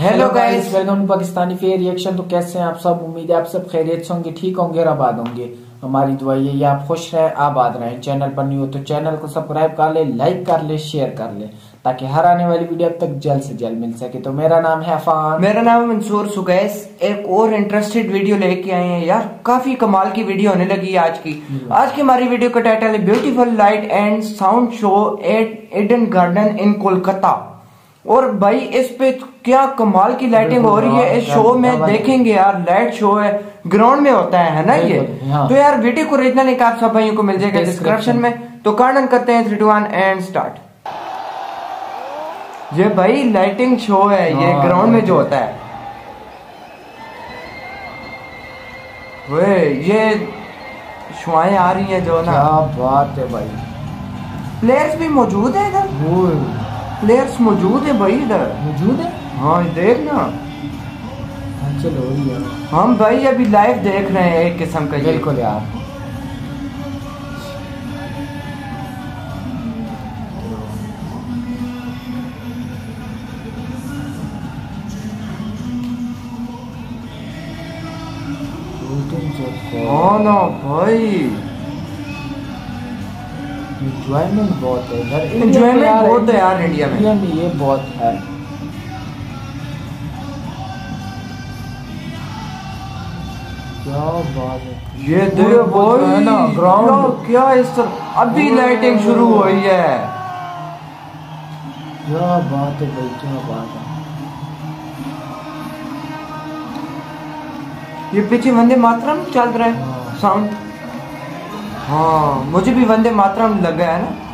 Hello guys welcome Pakistani fair reaction तो कैसे हैं आप सब? उम्मीद है आप सब खैरियत से होंगे ठीक होंगे और आबाद होंगे। हमारी दुआ ये आप खुश रहे आबाद रहे। चैनल पर नहीं हो तो चैनल को सब्सक्राइब कर ले लाइक कर ले शेयर कर ले ताकि हर आने वाली वीडियो अब तक जल्द से जल्द मिल सके। तो मेरा नाम है अफान। मेरा नाम मंसूर सुगैस। एक और इंटरेस्टेड वीडियो लेके आए हैं यार। काफ़ी कमाल की वीडियो होने लगी है आज की। आज की हमारी वीडियो का टाइटल है beautiful light and sound show at Eden Garden in Kolkata और भाई इस पे क्या कमाल की लाइटिंग हो रही है। इस शो में देखेंगे यार लाइट शो है ग्राउंड में होता है है ना ये? हाँ। तो यार वीडियो को ओरिजिनल एक आप सब भाइयों को मिल जाएगा डिस्क्रिप्शन में। तो कार्डन करते हैं three two one and start ये भाई लाइटिंग शो है ये ग्राउंड हाँ, में जो होता है। वे ये शुआएँ आ रही है जो ना। क्या बात है भाई। प्लेयर्स भी मौजूद है इधर? प्लेयर्स मौजूद है भाई इधर। मौजूद है? हाँ देख ना। हाँ, चलो हम भाई अभी लाइव देख रहे हैं एक किस्म का बिल्कुल यार। हाँ ना भाई। इंजॉयमेंट बहुत है। इधर इंजॉयमेंट बहुत है यार इंडिया में। इंडिया में ये बहुत है। क्या बात है। ये देखो है ना ग्राउंड क्या इस तरह अभी लाइटिंग शुरू हुई है। क्या बात है भाई क्या बात है। ये पीछे वंदे मातरम चल रहा है साउंड हाँ मुझे भी वंदे मातरम लग गया है ना।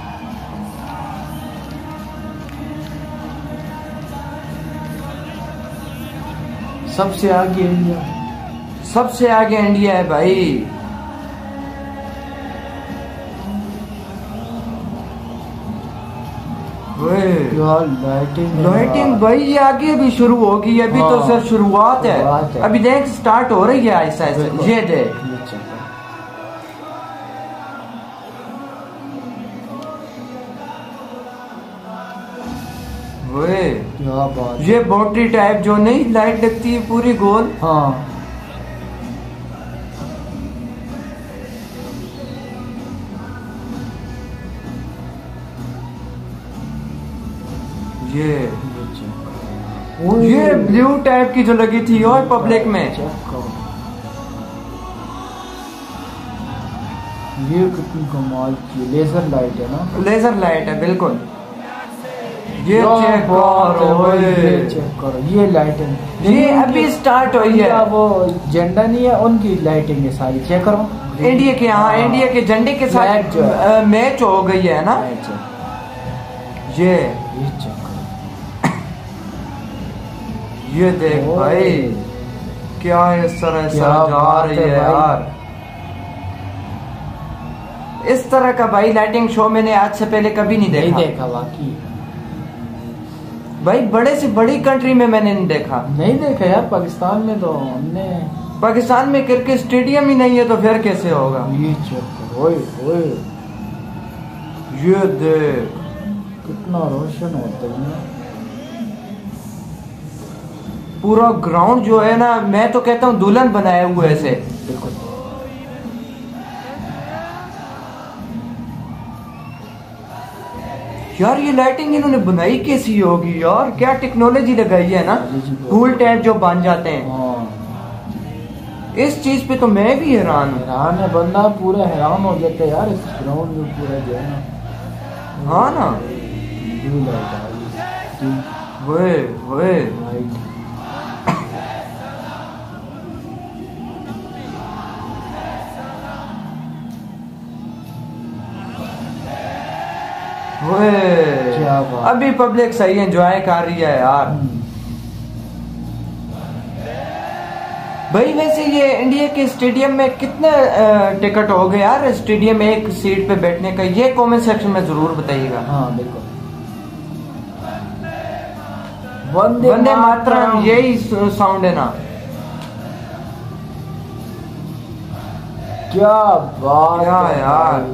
सबसे आगे इंडिया। सबसे आगे इंडिया है भाई। लाइटिंग लाइटिंग भाई ये आगे भी शुरू होगी अभी हाँ। तो हाँ, सिर्फ़ शुरुआत है। अभी देख स्टार्ट हो रही है ऐसा ऐसा ये देख। ये बोटी टाइप जो नहीं लाइट लगती है पूरी गोल। हाँ। ये। ये ब्लू टाइप की जो लगी थी और पब्लिक में। ये कितनी कमाल की लेजर लाइट है ना। लेजर लाइट है बिल्कुल। ये चेक करो ये चेक करो ये लाइटिंग ये अभी स्टार्ट हुई है। वो झंडा नहीं है उनकी लाइटिंग है सारी। चेक करो। इंडिया के हाँ। इंडिया के झंडे के साथ मैच हो। गई है ना? ये। ये चेक करो। ये देख भाई क्या इस तरह से जा रही है यार। इस तरह का भाई लाइटिंग शो मैंने आज से पहले कभी नहीं देखा नहीं देखा। बाकी भाई बड़े से बड़ी कंट्री में मैंने नहीं देखा। नहीं देखा यार पाकिस्तान में तो हमने पाकिस्तान में क्रिकेट स्टेडियम ही नहीं है तो फिर कैसे होगा? ये ओए ओए। ये देख। कितना रोशन होता है पूरा ग्राउंड जो है ना मैं तो कहता हूँ दुल्हन बनाए हुए ऐसे। बिल्कुल यार ये लाइटिंग इन्होंने बनाई कैसी होगी? यार क्या टेक्नोलॉजी लगाई है ना? फूल टैप जो बन जाते हैं। हाँ। इस चीज़ पे तो मैं भी हैरान हूँ। हैरान है बंदा पूरा हैरान हो जाता है यार इस ग्राउंड में पूरा जो है ना। हाँ ना? वे वे अभी पब्लिक सही एंजॉय कर रही है यार। भाई वैसे ये इंडिया के स्टेडियम में कितने टिकट हो गए यार? स्टेडियम एक सीट पे बैठने का ये कमेंट सेक्शन में ज़रूर बताइएगा। हाँ बिल्कुल। वंदे मातरम यही साउंड है ना। क्या बात क्या यार?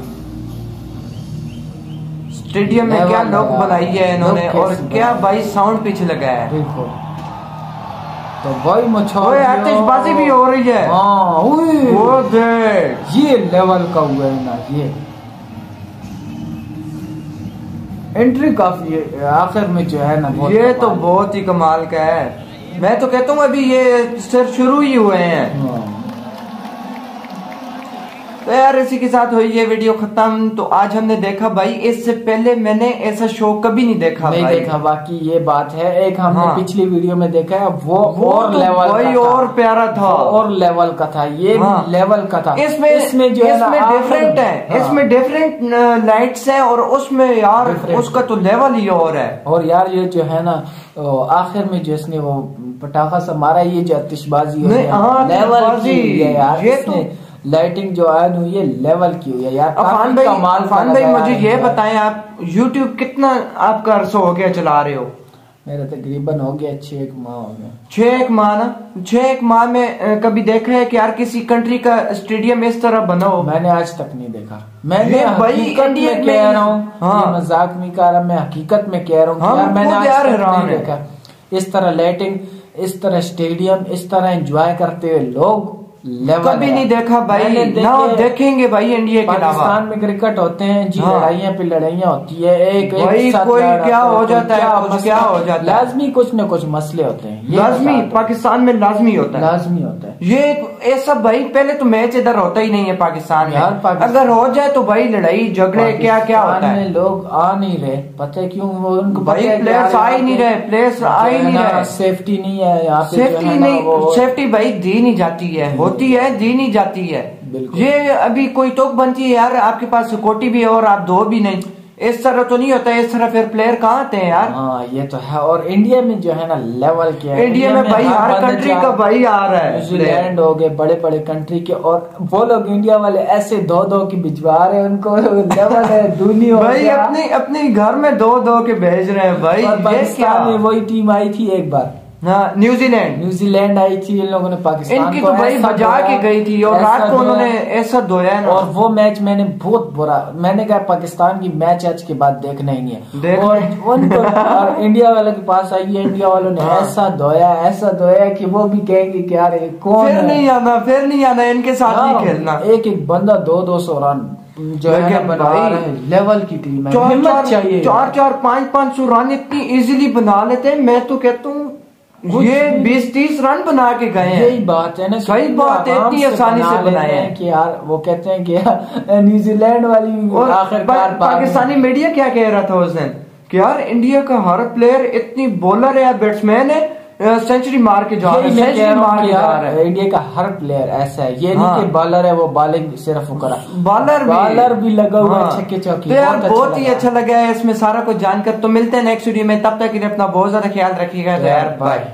स्टेडियम में क्या लोग बनाई है इन्होंने और क्या भाई साउंड पीछे लगाया है। तो वही मछोड़ आतिशबाजी भी हो रही है। हाँ वो देख। ये लेवल का हुआ है ना ये। एंट्री काफ़ी है आखिर में जो है ना ये तो बहुत ही कमाल का है। मैं तो कहता हूँ अभी ये सिर्फ़ शुरू ही हुए हैं। हाँ। तो यार इसी के साथ हुई ये वीडियो खत्म। तो आज हमने देखा भाई इससे पहले मैंने ऐसा शो कभी नहीं देखा नहीं भाई। देखा बाकी ये बात है। एक हमने हाँ। पिछली वीडियो में देखा है वो, वो और तो लेवल भाई का था। और प्यारा था। और लेवल का था ये हाँ। लेवल का था। इसमें इसमें जो इसमें डिफरेंट है। हाँ। इसमें डिफरेंट लाइट्स है और उसमें यार उसका तो लेवल ही और है। और यार ये जो है ना आखिर में जो इसने वो पटाखा सा मारा ये जो आतिशबाजी लेवल है यार ये लाइटिंग जो है ना ये लेवल की हुई है यार। अफान भाई अफान भाई मुझे ये बताएँ आप YouTube कितना आपका अरसा हो गया चला रहे हो? मेरा तकरीबन हो गया छह एक माह हो गया। छह एक माह ना? छह एक माह में कभी देखा है कि यार किसी कंट्री का स्टेडियम इस तरह बना हो? मैंने आज तक नहीं देखा। मैंने भाई इंडिया में कह रहा हूँ हाँ। मज़ाक नहीं कर रहा मैं हकीकत में कह रहा हूँ यार मैंने आज यार तक हैरान देखा। इस तरह लाइटिंग इस तरह स्टेडियम इस तरह एंजॉय करते हुए लोग कभी नहीं देखा भाई। ना देखेंगे भाई इंडिया के अलावा। पाकिस्तान में क्रिकेट होते हैं जी हाँ। लड़ाइयाँ पे लड़ाइयाँ होती है एक एक भाई साथ कोई क्या हो जाता है, क्या कुछ क्या हो जाता है। लाजमी कुछ न कुछ मसले होते हैं लाजमी पाकिस्तान में लाजमी होता है। लाजमी होता है। ये ऐसा भाई पहले तो मैच इधर होता ही नहीं है पाकिस्तान में। यार, अगर हो जाए तो भाई लड़ाई झगड़े क्या क्या होता है? लोग आ नहीं रहे। पता है क्यों? वो उनको भाई, यार आ ही नहीं रहे, प्लेयर्स आ ही नहीं रहे। सेफ्टी नहीं है सेफ्टी नहीं सेफ्टी भाई दी नहीं जाती है होती है दी नहीं जाती है। ये अभी कोई टोक बनती है यार आपके पास सिक्योरिटी भी है और आप दो भी नहीं। इस तरह तो नहीं होता इस तरह फिर प्लेयर कहाँ आते हैं यार? हाँ ये तो है और इंडिया में जो है ना लेवल क्या है? इंडिया में भाई हर कंट्री का भाई आ रहा है न्यूजीलैंड हो गए बड़े बड़े कंट्री के और वो लोग इंडिया वाले ऐसे दो दो की भिजवा रहे हैं उनको लेवल है दूनी हो भाई अपने अपने घर में दो दो के भेज रहे हैं भाई क्या? पाकिस्तान में वही टीम आई थी एक बार। हाँ न्यूजीलैंड न्यूजीलैंड आई थी इन लोगों ने पाकिस्तान इनकी को तो भाई बजा के गई थी और रात को उन्होंने ऐसा धोया ना। और वो मैच मैंने बहुत बुरा मैंने कहा पाकिस्तान की मैच आज के बाद देखना ही नहीं है। और उनको और इंडिया वालों के पास आई है इंडिया वालों ने हाँ। ऐसा धोया ऐसा धोया कि वो भी कहेंगे क्या ये कौन फिर नहीं आना फिर नहीं आना इनके साथ हाँ, नहीं खेलना। एक एक बंदा दो दो सौ रन जो है बना रहे हैं लेवल की टीम है चार हिम्मत चार चाहिए। चार चार पाँच पाँच सौ रन इतनी इजीली बना लेते हैं मैं तो कहता हूँ ये बीस तीस रन बना के गए यही बात है ना सही बात है, इतनी आसानी से बना बनाए हैं हैं। कि यार वो कहते हैं कि यार न्यूजीलैंड वाली और आखिरकार पाकिस्तानी मीडिया क्या कह रहा था उस दिन? कि यार इंडिया का हर प्लेयर इतनी बॉलर है या बैट्समैन है सेंचुरी मार के जा रहा है हूँ है। इंडिया का हर प्लेयर ऐसा है। ये हाँ। नहीं कि बॉलर है वो बॉलिंग सिर्फ़ करा। बॉलर बॉलर भी लगा हुआ है हाँ। छक्के चौके। तो यार बहुत ही लगा। अच्छा लगा है इसमें सारा कुछ जानकर। तो मिलते हैं नेक्स्ट वीडियो में तब तक लिए अपना बहुत ज़्यादा ख्याल रखिएगा। यार बाय